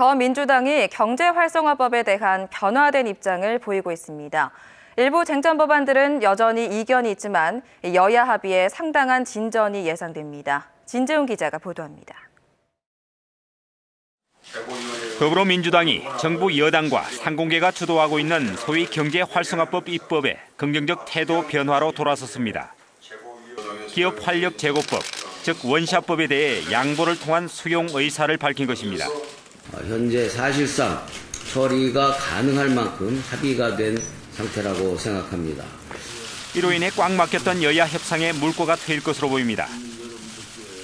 더민주당이 경제 활성화법에 대한 변화된 입장을 보이고 있습니다. 일부 쟁점 법안들은 여전히 이견이 있지만 여야 합의에 상당한 진전이 예상됩니다. 진재훈 기자가 보도합니다. 더불어민주당이 정부 여당과 상공계가 주도하고 있는 소위 경제 활성화법 입법에 긍정적 태도 변화로 돌아섰습니다. 기업 활력 제고법, 즉 원샷법에 대해 양보를 통한 수용 의사를 밝힌 것입니다. 현재 사실상 처리가 가능할 만큼 합의가 된 상태라고 생각합니다. 이로 인해 꽉 막혔던 여야 협상의 물꼬가 트일 것으로 보입니다.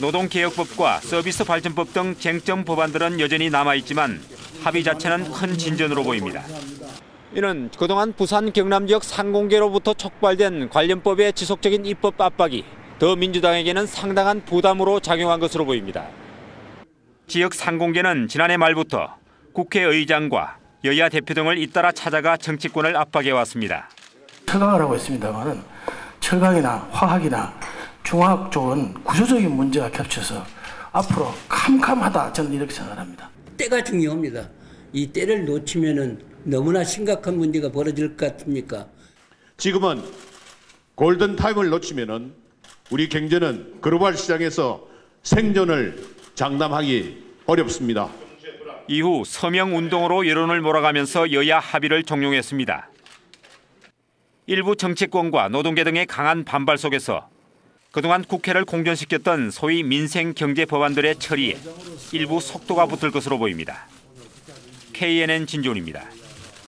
노동개혁법과 서비스 발전법 등 쟁점 법안들은 여전히 남아있지만 합의 자체는 큰 진전으로 보입니다. 이는 그동안 부산 경남 지역 상공계로부터 촉발된 관련법의 지속적인 입법 압박이 더민주당에게는 상당한 부담으로 작용한 것으로 보입니다. 지역 상공계는 지난해 말부터 국회의장과 여야 대표 등을 잇따라 찾아가 정치권을 압박해 왔습니다. 철강을 하고 있습니다만은 철강이나 화학이나 중화학 쪽은 구조적인 문제가 겹쳐서 앞으로 캄캄하다 저는 이렇게 생각합니다. 때가 중요합니다. 이 때를 놓치면은 너무나 심각한 문제가 벌어질 것 같습니까? 지금은 골든 타임을 놓치면은 우리 경제는 글로벌 시장에서 생존을 장담하기 어렵습니다. 이후 서명 운동으로 여론을 몰아가면서 여야 합의를 종용했습니다. 일부 정치권과 노동계 등의 강한 반발 속에서 그동안 국회를 공전시켰던 소위 민생 경제 법안들의 처리에 일부 속도가 붙을 것으로 보입니다. KNN 진존입니다.